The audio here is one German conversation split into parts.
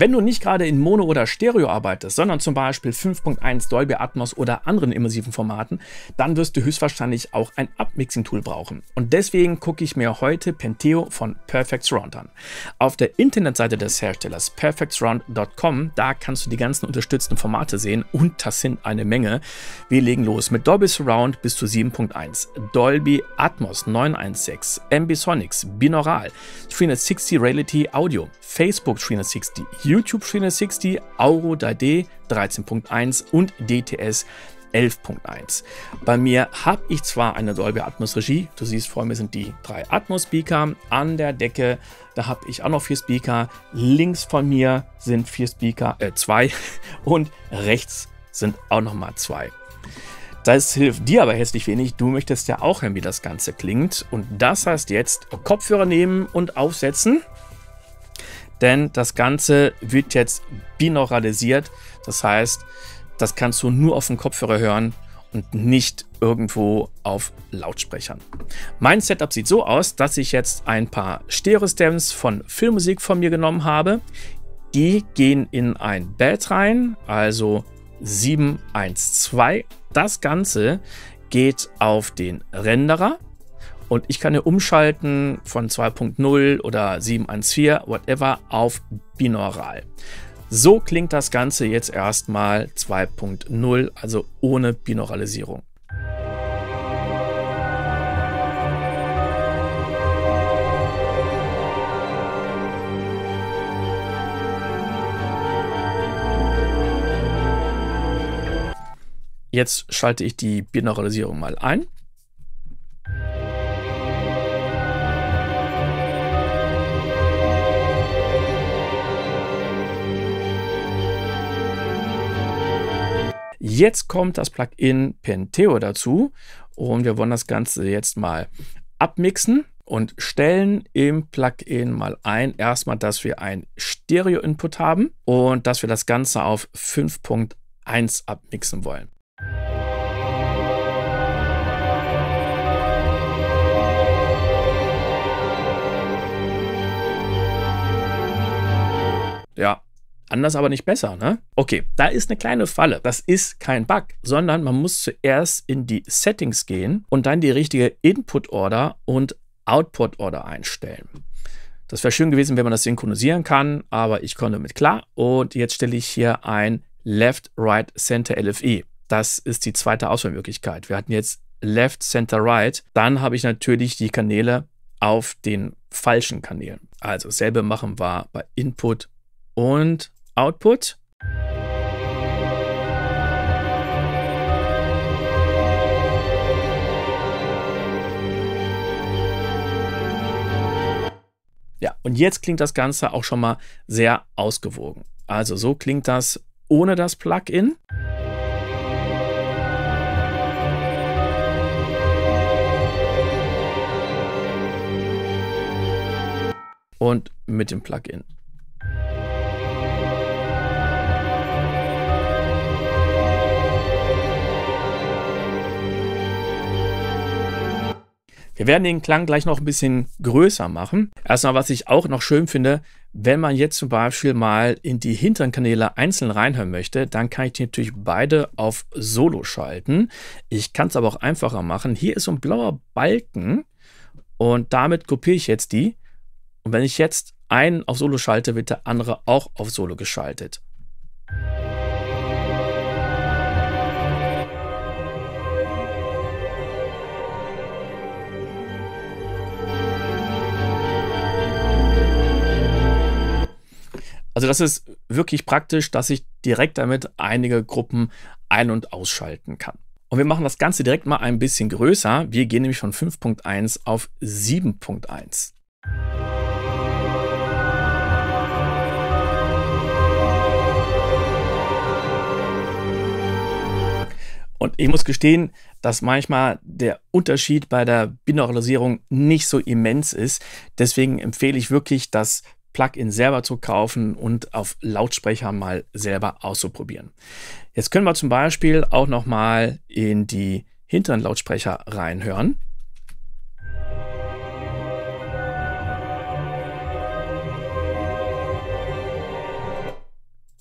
Wenn du nicht gerade in Mono oder Stereo arbeitest, sondern zum Beispiel 5.1 Dolby Atmos oder anderen immersiven Formaten, dann wirst du höchstwahrscheinlich auch ein Upmixing-Tool brauchen. Und deswegen gucke ich mir heute Penteo von Perfect Surround an. Auf der Internetseite des Herstellers perfectsurround.com, da kannst du die ganzen unterstützten Formate sehen und das sind eine Menge. Wir legen los mit Dolby Surround bis zu 7.1, Dolby Atmos 916, Ambisonics, Binaural, 360 Reality Audio, Facebook 360, YouTube 360, Auro 3D 13.1 und DTS 11.1. Bei mir habe ich zwar eine Dolby Atmos Regie, du siehst vor mir sind die drei Atmos Speaker an der Decke, da habe ich auch noch vier Speaker, links von mir sind vier Speaker, äh zwei und rechts sind auch noch mal zwei. Das hilft dir aber hässlich wenig. Du möchtest ja auch hören, wie das Ganze klingt. Und das heißt jetzt Kopfhörer nehmen und aufsetzen denn das Ganze wird jetzt binauralisiert. Das heißt, das kannst du nur auf dem Kopfhörer hören und nicht irgendwo auf Lautsprechern. Mein Setup sieht so aus, dass ich jetzt ein paar Stereo-Stems von Filmmusik von mir genommen habe. Die gehen in ein Bed rein, also 712. Das Ganze geht auf den Renderer und ich kann hier umschalten von 2.0 oder 714, whatever, auf binaural. So klingt das Ganze jetzt erstmal 2.0, also ohne Binauralisierung. Jetzt schalte ich die Binauralisierung mal ein. Jetzt kommt das Plugin Penteo dazu und wir wollen das Ganze jetzt mal abmixen und stellen im Plugin mal ein, erstmal, dass wir ein Stereo-Input haben und dass wir das Ganze auf 5.1 abmixen wollen. Ja, Anders aber nicht besser, ne? Okay, da ist eine kleine Falle. Das ist kein Bug, sondern man muss zuerst in die Settings gehen und dann die richtige Input-Order und Output-Order einstellen. Das wäre schön gewesen, wenn man das synchronisieren kann, aber ich konnte mit klar. Und jetzt stelle ich hier ein Left, Right, Center LFE. Das ist die zweite Auswahlmöglichkeit. Wir hatten jetzt Left, Center, Right. Dann habe ich natürlich die Kanäle auf den falschen Kanälen. Also dasselbe machen wir bei Input und Output. Ja, und jetzt klingt das Ganze auch schon mal sehr ausgewogen. Also so klingt das ohne das Plugin. Und mit dem Plugin. Wir werden den Klang gleich noch ein bisschen größer machen. Erstmal, was ich auch noch schön finde, wenn man jetzt zum Beispiel mal in die hinteren Kanäle einzeln reinhören möchte, dann kann ich die natürlich beide auf Solo schalten. Ich kann es aber auch einfacher machen. Hier ist so ein blauer Balken und damit kopiere ich jetzt die. Und wenn ich jetzt einen auf Solo schalte, wird der andere auch auf Solo geschaltet. Also das ist wirklich praktisch, dass ich direkt damit einige Gruppen ein- und ausschalten kann. Und wir machen das Ganze direkt mal ein bisschen größer. Wir gehen nämlich von 5.1 auf 7.1. Und ich muss gestehen, dass manchmal der Unterschied bei der Binauralisierung nicht so immens ist. Deswegen empfehle ich wirklich, das Plugin selber zu kaufen und auf Lautsprecher mal selber auszuprobieren. Jetzt können wir zum Beispiel auch noch mal in die hinteren Lautsprecher reinhören.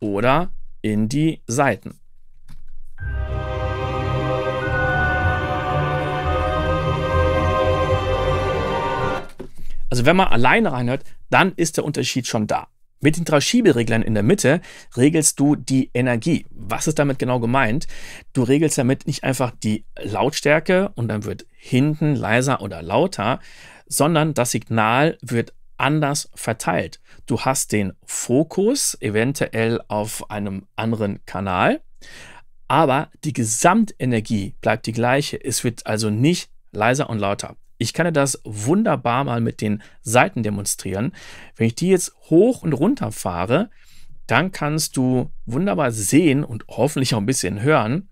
oder in die Seiten. Also wenn man alleine reinhört, dann ist der Unterschied schon da. Mit den drei Schiebereglern in der Mitte regelst du die Energie. Was ist damit genau gemeint? Du regelst damit nicht einfach die Lautstärke und dann wird hinten leiser oder lauter, sondern das Signal wird anders verteilt. Du hast den Fokus eventuell auf einem anderen Kanal, aber die Gesamtenergie bleibt die gleiche. Es wird also nicht leiser und lauter. Ich kann dir das wunderbar mal mit den Seiten demonstrieren. Wenn ich die jetzt hoch und runter fahre, dann kannst du wunderbar sehen und hoffentlich auch ein bisschen hören,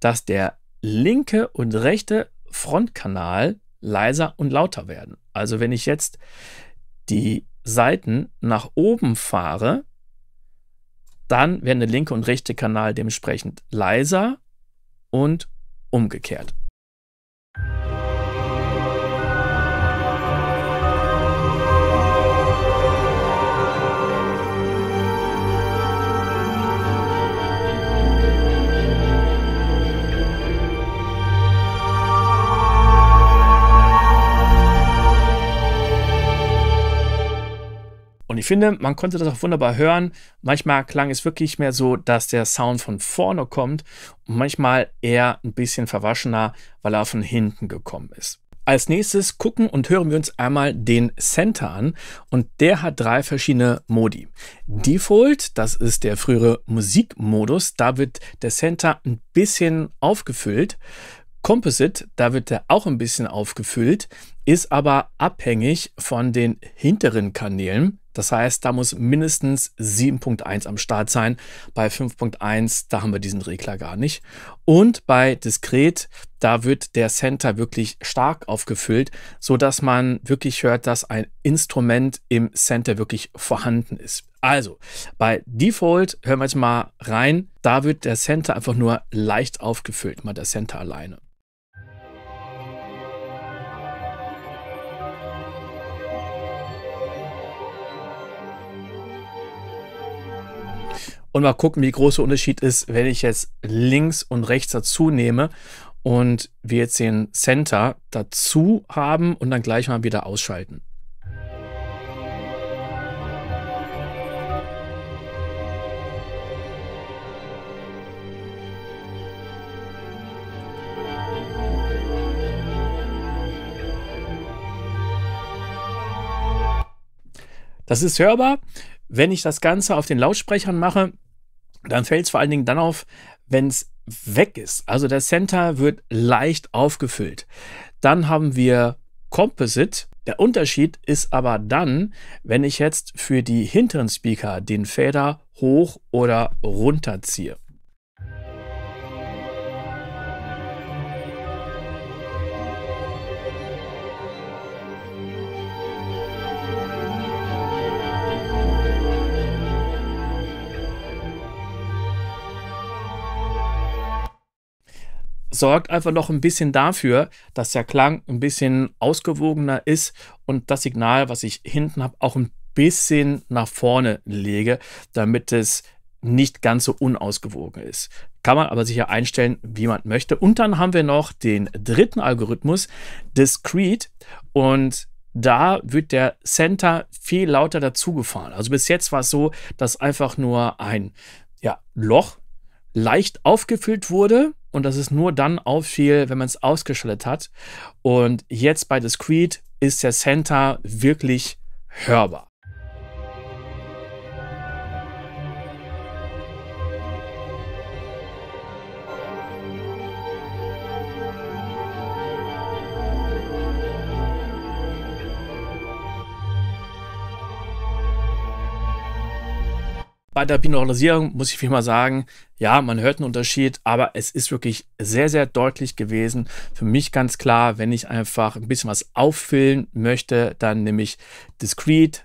dass der linke und rechte Frontkanal leiser und lauter werden. Also wenn ich jetzt die Seiten nach oben fahre, dann werden der linke und rechte Kanal dementsprechend leiser und umgekehrt. Und ich finde, man konnte das auch wunderbar hören. Manchmal klang es wirklich mehr so, dass der Sound von vorne kommt und manchmal eher ein bisschen verwaschener, weil er von hinten gekommen ist. Als nächstes gucken und hören wir uns einmal den Center an und der hat drei verschiedene Modi. Default, das ist der frühere Musikmodus, da wird der Center ein bisschen aufgefüllt. Composite, da wird er auch ein bisschen aufgefüllt, ist aber abhängig von den hinteren Kanälen. Das heißt, da muss mindestens 7.1 am Start sein. Bei 5.1, da haben wir diesen Regler gar nicht. Und bei Diskret, da wird der Center wirklich stark aufgefüllt, so dass man wirklich hört, dass ein Instrument im Center wirklich vorhanden ist. Also, bei Default hören wir jetzt mal rein. Da wird der Center einfach nur leicht aufgefüllt, mal der Center alleine. Und mal gucken, wie groß der Unterschied ist, wenn ich jetzt links und rechts dazu nehme und wir jetzt den Center dazu haben und dann gleich mal wieder ausschalten. Das ist hörbar. Wenn ich das Ganze auf den Lautsprechern mache, dann fällt es vor allen Dingen dann auf, wenn es weg ist. Also der Center wird leicht aufgefüllt. Dann haben wir Composite. Der Unterschied ist aber dann, wenn ich jetzt für die hinteren Speaker den Fader hoch oder runter ziehe. Sorgt einfach noch ein bisschen dafür, dass der Klang ein bisschen ausgewogener ist und das Signal, was ich hinten habe, auch ein bisschen nach vorne lege, damit es nicht ganz so unausgewogen ist. Kann man aber sicher einstellen, wie man möchte. Und dann haben wir noch den dritten Algorithmus, Discrete. Und da wird der Center viel lauter dazugefahren. Also bis jetzt war es so, dass einfach nur ein ja, Loch leicht aufgefüllt wurde und dass es nur dann auffiel, wenn man es ausgeschaltet hat. Und jetzt bei Discrete ist der Center wirklich hörbar. Bei der Binauralisierung muss ich wie mal sagen, ja, man hört einen Unterschied, aber es ist wirklich sehr, sehr deutlich gewesen. Für mich ganz klar, wenn ich einfach ein bisschen was auffüllen möchte, dann nehme ich Discrete.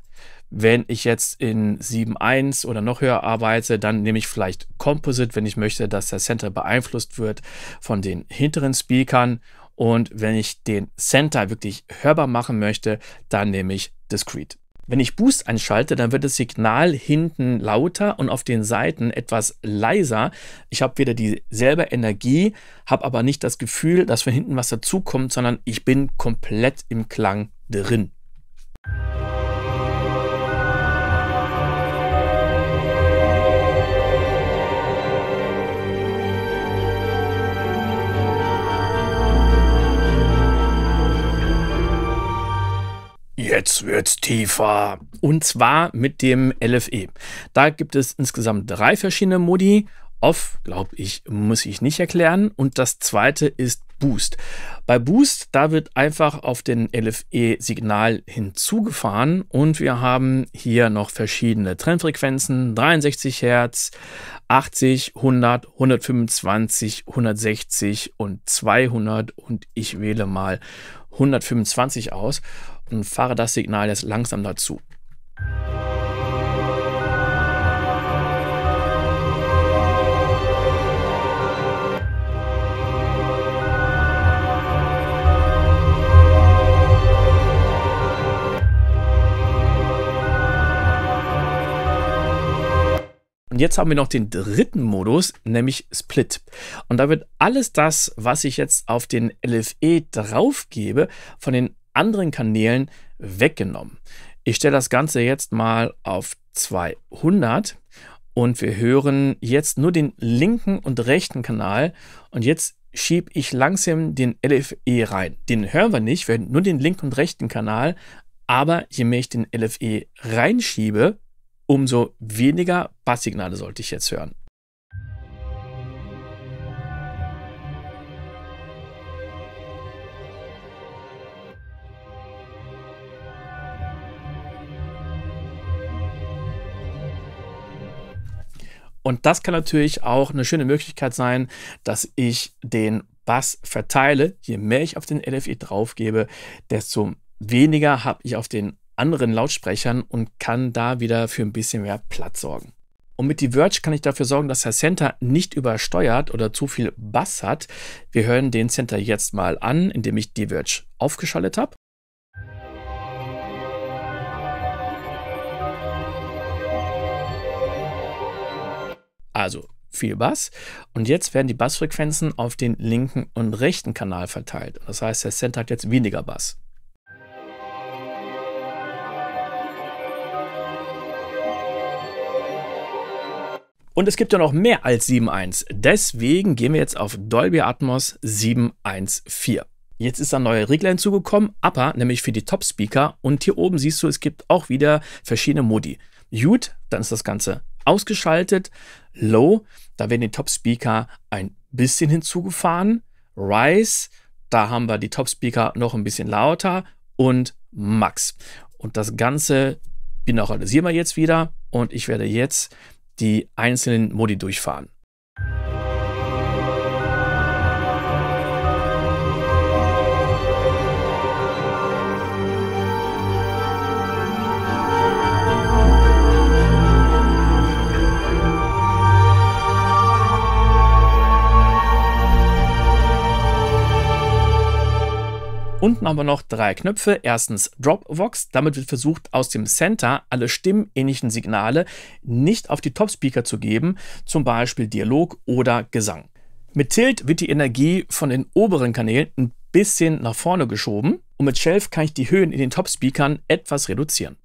Wenn ich jetzt in 7.1 oder noch höher arbeite, dann nehme ich vielleicht Composite, wenn ich möchte, dass der Center beeinflusst wird von den hinteren Speakern. Und wenn ich den Center wirklich hörbar machen möchte, dann nehme ich Discrete. Wenn ich Boost einschalte, dann wird das Signal hinten lauter und auf den Seiten etwas leiser. Ich habe wieder dieselbe Energie, habe aber nicht das Gefühl, dass von hinten was dazukommt, sondern ich bin komplett im Klang drin. Jetzt wird's tiefer. Und zwar mit dem LFE. Da gibt es insgesamt drei verschiedene Modi. Off, glaube ich, muss ich nicht erklären. Und das zweite ist Boost. Bei Boost, da wird einfach auf den LFE-Signal hinzugefahren und wir haben hier noch verschiedene Trennfrequenzen, 63 Hertz, 80, 100, 125, 160 und 200 und ich wähle mal 125 aus und fahre das Signal jetzt langsam dazu. Und jetzt haben wir noch den dritten Modus, nämlich Split. Und da wird alles das, was ich jetzt auf den LFE draufgebe, von den anderen Kanälen weggenommen. Ich stelle das Ganze jetzt mal auf 200 und wir hören jetzt nur den linken und rechten Kanal und jetzt schiebe ich langsam den LFE rein. Den hören wir nicht, wir hören nur den linken und rechten Kanal, aber je mehr ich den LFE reinschiebe, umso weniger Basssignale sollte ich jetzt hören. Und das kann natürlich auch eine schöne Möglichkeit sein, dass ich den Bass verteile. Je mehr ich auf den LFE draufgebe, desto weniger habe ich auf den anderen Lautsprechern und kann da wieder für ein bisschen mehr Platz sorgen. Und mit Diverge kann ich dafür sorgen, dass der Center nicht übersteuert oder zu viel Bass hat. Wir hören den Center jetzt mal an, indem ich Diverge aufgeschaltet habe. Also viel Bass. Und jetzt werden die Bassfrequenzen auf den linken und rechten Kanal verteilt. Das heißt, der Center hat jetzt weniger Bass. Und es gibt ja noch mehr als 7.1. Deswegen gehen wir jetzt auf Dolby Atmos 7.1.4. Jetzt ist ein neuer Regler hinzugekommen, Upper, nämlich für die Top-Speaker. Und hier oben siehst du, es gibt auch wieder verschiedene Modi. Gut, dann ist das Ganze ausgeschaltet. Low, da werden die Top-Speaker ein bisschen hinzugefahren. Rise, da haben wir die Top-Speaker noch ein bisschen lauter. Und Max. Und das Ganze binauralisieren wir jetzt wieder. Und ich werde jetzt die einzelnen Modi durchfahren. Unten haben wir noch drei Knöpfe. Erstens Dropbox. Damit wird versucht, aus dem Center alle stimmähnlichen Signale nicht auf die Top-Speaker zu geben, zum Beispiel Dialog oder Gesang. Mit Tilt wird die Energie von den oberen Kanälen ein bisschen nach vorne geschoben und mit Shelf kann ich die Höhen in den Top-Speakern etwas reduzieren.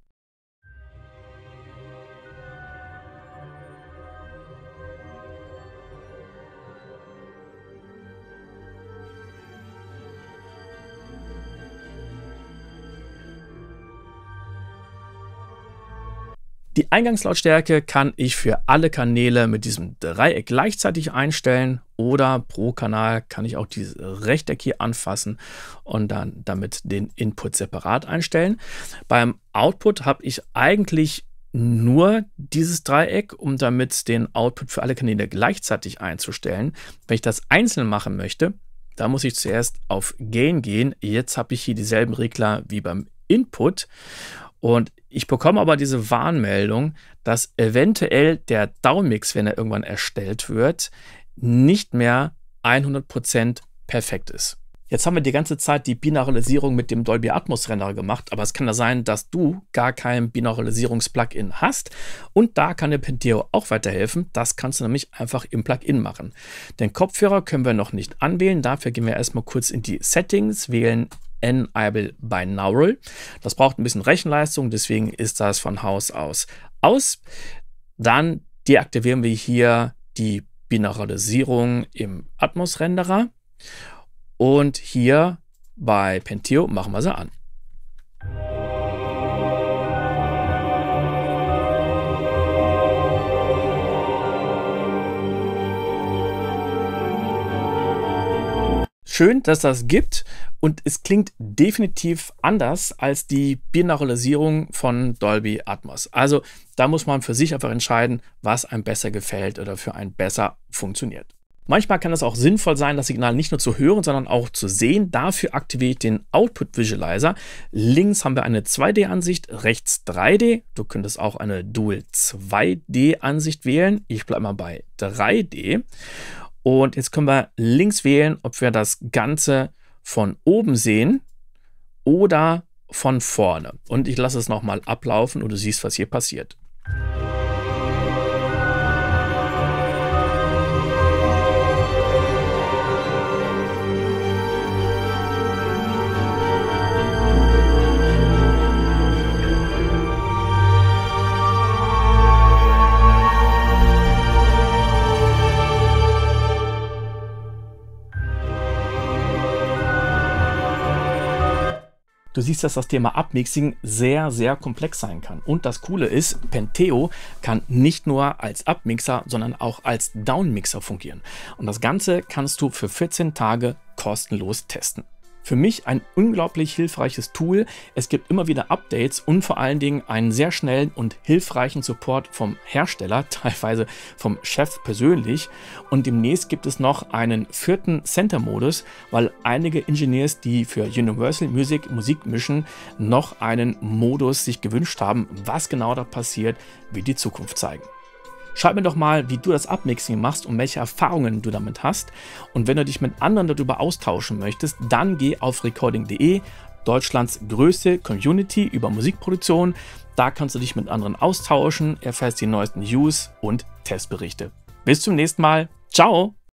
Die Eingangslautstärke kann ich für alle Kanäle mit diesem Dreieck gleichzeitig einstellen oder pro Kanal kann ich auch dieses Rechteck hier anfassen und dann damit den Input separat einstellen. Beim Output habe ich eigentlich nur dieses Dreieck, um damit den Output für alle Kanäle gleichzeitig einzustellen. Wenn ich das einzeln machen möchte, da muss ich zuerst auf Gain gehen. Jetzt habe ich hier dieselben Regler wie beim Input und ich bekomme aber diese Warnmeldung, dass eventuell der Downmix, wenn er irgendwann erstellt wird, nicht mehr 100% perfekt ist. Jetzt haben wir die ganze Zeit die Binauralisierung mit dem Dolby Atmos Renderer gemacht, aber es kann ja sein, dass du gar kein Binauralisierungs-Plugin hast und da kann der Penteo auch weiterhelfen. Das kannst du nämlich einfach im Plugin machen. Den Kopfhörer können wir noch nicht anwählen, dafür gehen wir erstmal kurz in die Settings, wählen Enable Binaural. Das braucht ein bisschen Rechenleistung, deswegen ist das von Haus aus aus. Dann deaktivieren wir hier die Binauralisierung im Atmos Renderer und hier bei Penteo machen wir sie an. Schön, dass das gibt und es klingt definitiv anders als die Binauralisierung von Dolby Atmos. Also da muss man für sich einfach entscheiden, was einem besser gefällt oder für einen besser funktioniert. Manchmal kann es auch sinnvoll sein, das Signal nicht nur zu hören, sondern auch zu sehen. Dafür aktiviere ich den Output Visualizer. Links haben wir eine 2D-Ansicht, rechts 3D. Du könntest auch eine Dual 2D-Ansicht wählen. Ich bleibe mal bei 3D. Und jetzt können wir links wählen, ob wir das Ganze von oben sehen oder von vorne. Und ich lasse es nochmal ablaufen und du siehst, was hier passiert. Du siehst, dass das Thema Upmixing sehr, sehr komplex sein kann. Und das Coole ist, Penteo kann nicht nur als Upmixer, sondern auch als Downmixer fungieren. Und das Ganze kannst du für 14 Tage kostenlos testen. Für mich ein unglaublich hilfreiches Tool. Es gibt immer wieder Updates und vor allen Dingen einen sehr schnellen und hilfreichen Support vom Hersteller, teilweise vom Chef persönlich. Und demnächst gibt es noch einen vierten Center-Modus, weil einige Engineers, die für Universal Music Musik mischen, noch einen Modus sich gewünscht haben. Was genau da passiert, wird die Zukunft zeigen. Schreib mir doch mal, wie du das Upmixing machst und welche Erfahrungen du damit hast. Und wenn du dich mit anderen darüber austauschen möchtest, dann geh auf recording.de, Deutschlands größte Community über Musikproduktion. Da kannst du dich mit anderen austauschen, erfährst die neuesten News und Testberichte. Bis zum nächsten Mal. Ciao!